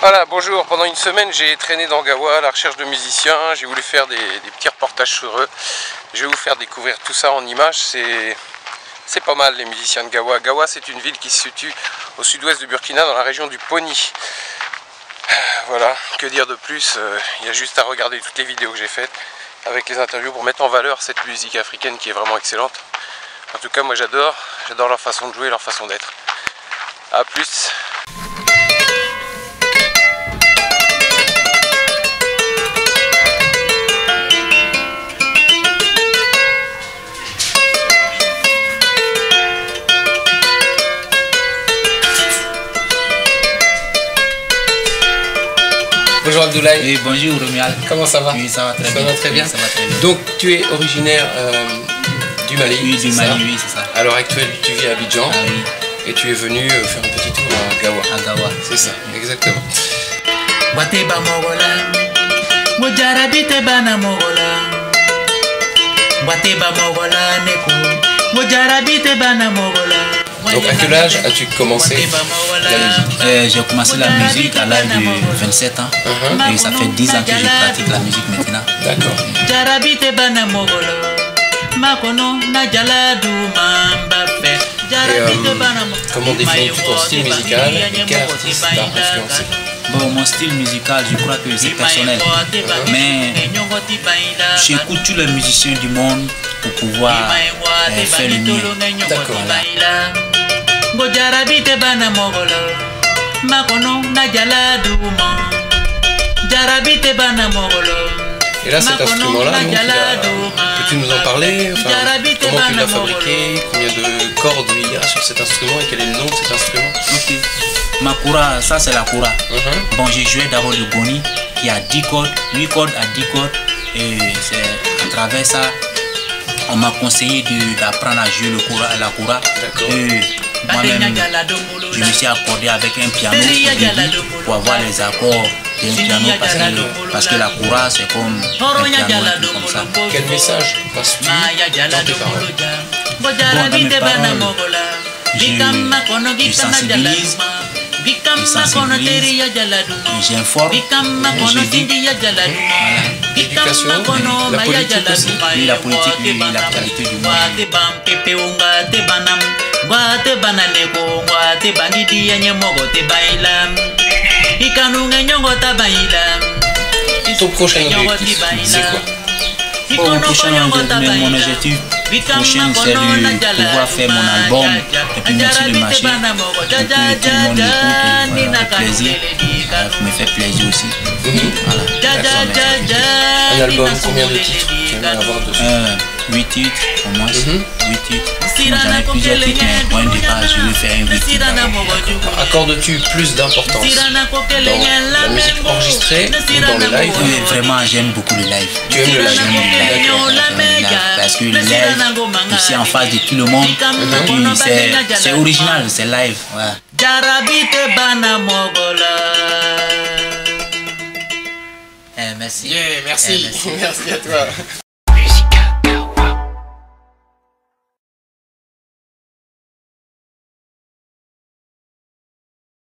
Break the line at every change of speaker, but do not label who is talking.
Voilà, bonjour. Pendant une semaine, j'ai traîné dans Gawa à la recherche de musiciens. J'ai voulu faire des, petits reportages sur eux. Je vais vous faire découvrir tout ça en images. C'est pas mal les musiciens de Gawa. Gawa, c'est une ville qui se situe au sud-ouest de Burkina, dans la région du Pony. Voilà, que dire de plus euh, Il y a juste à regarder toutes les vidéos que j'ai faites avec les interviews pour mettre en valeur cette musique africaine qui est vraiment excellente. En tout cas, moi j'adore. J'adore leur façon de jouer, leur façon d'être. A plus Bonjour Abdoulaye.
Oui, bonjour Romuald.
Comment ça va?
Oui, ça va très
ça
bien.
Va très bien.
ça va très bien.
Donc tu es originaire euh, du Mali
Oui, du
ça
Mali, oui, c'est ça.
À l'heure actuelle, tu vis à Abidjan
Ah oui,
et tu es venu euh, faire un petit tour à Gawa.
à Gawa.
C'est ça, exactement. Donc à quel âge as-tu commencé la musique
Euh, J'ai commencé la musique à l'âge de 27 ans.
Mhm.
Et ça fait 10 ans que je pratique la musique maintenant.
D'accord. Et, euh, comment définis-tu ton style musical et quel artiste t'a influencé
Bon, mon style musical, je crois que c'est personnel. Mais j'écoute tous les musiciens du monde pour pouvoir euh, faire le mieux.
D'accord.
Ngo jarabi te bana mogolo makono na jala duma jarabi te bana mogolo
Et là, cet instrument-là, a- peux-tu nous en parler Enfin, Comment tu l'as fabriqué Combien de cordes il y a sur cet instrument et quel est le nom de cet instrument
Ok. Ma kura, ça c'est la kura.
Mhm.
Bon, j'ai joué d'abord le goni qui a 10 cordes, 8 cordes à 10 cordes. Et c'est à travers ça, on m'a conseillé de- d'apprendre à jouer le kura, la kura.
D'accord.
Moi-même, je me suis accordé avec un piano au début pour avoir les accords d'un piano parce que, parce que la kura c'est comme un piano un peu comme ça.
Quel message passes-tu dans tes paroles?
Bon, dans mes paroles, je, je sensibilise, je sensibilise, j'informe, et je dis.
L'éducation, la politique aussi.
Oui, la politique, oui, l'actualité du monde.
Ngwate bananeko ngwate bandidiya nyemogo te baila ikanunge nyongo ta baila
Ton prochain objectif, c'est quoi?
Mon prochain objectif, mon objectif. Prochain, c'est de pouvoir faire mon album et puis mettre le marché. pour que tout le monde l'écoute et voilà, avec plaisir. Euh, me fait plaisir aussi. Voilà.
Un album, combien de titres tu aimerais avoir dessus
Euh, 8 titres au moins.
Mhm.
8 titres. Sinon, j'en ai plusieurs titres, mais pour un départ, je vais faire un 8 titres.
Accordes-tu plus d'importance dans la musique enregistrée ou dans le live
Oui, vraiment, j'aime beaucoup le live.
Tu aimes le live
J'aime le live, j'aime le live, parce que le live, ici en face de tout le monde, puis c'est- c'est original, c'est live. ouais. Merci.
Yeah, merci.
Eh, merci.
merci à toi.